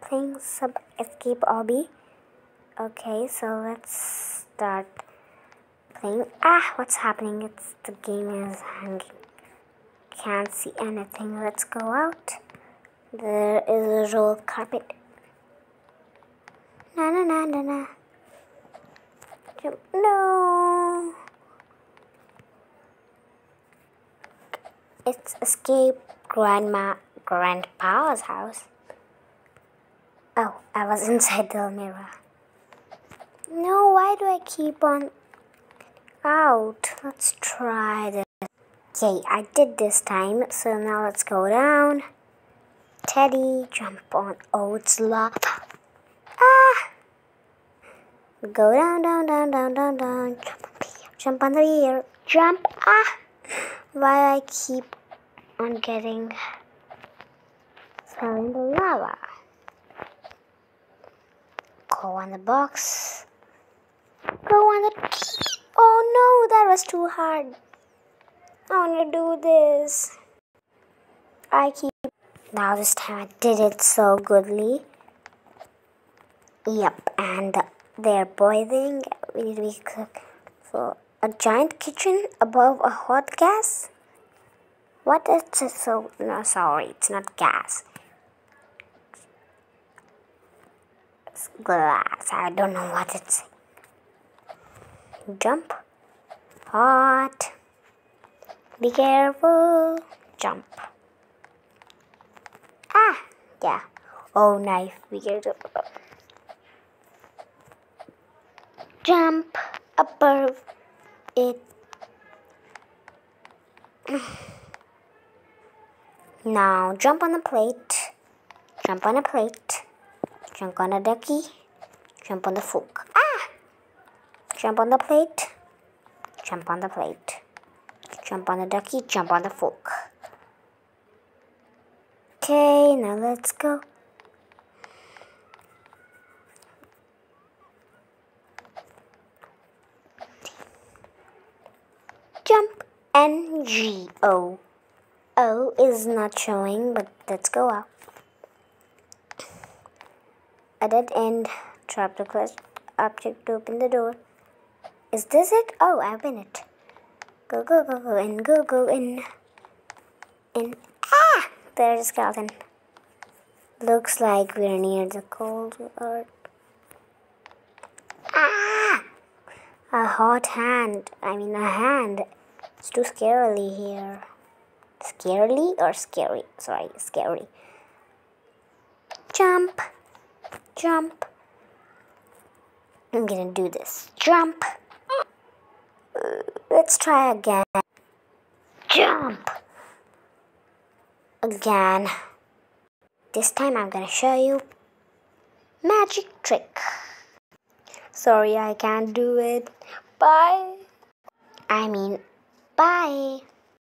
playing sub escape obby. Okay, so let's start playing. Ah, what's happening? It's the game is hanging. Can't see anything. Let's go out. There is a roll carpet. Na na na na na. Jump. No. It's escape grandma grandpa's house. Oh, I was inside the mirror. No, why do I keep on out? Let's try this. Okay, I did this time, so now let's go down. Teddy, jump on. It's lava. Ah! Go down, down, down, down, down, down. Jump on the ear. Jump. Ah! Why I keep on getting fell in the lava? Go on the box. Go on the. Oh no, that was too hard. I want to do this. I keep. Now this time I did it so goodly. Yep, and they're boiling. We need to be cook for a giant kitchen above a hot gas. What is it? So no, sorry, it's not gas. Glass. I don't know what it's. Jump. Hot. Be careful. Jump. Ah, yeah. Oh, knife. Be careful. Jump above it. Now jump on the plate. Jump on a plate. Jump on a ducky. Jump on the fork. Ah! Jump on the plate. Jump on the plate. Jump on the ducky. Jump on the fork. Okay, now let's go. Jump N G O. O is not showing, but let's go out. A dead end. Trap the quest object to open the door. Is this it? Oh, I open it. Go, go, go, go in, go, go in. In. Ah! There's a skeleton. Looks like we're near the cold earth. Ah! A hot hand. I mean, a hand. It's too scarily here. Scarily or scary? Sorry, scary. Jump. Jump. I'm gonna do this. Jump. Let's try again. Jump. Again. This time I'm gonna show you magic trick. Sorry, I can't do it. Bye. I mean, bye.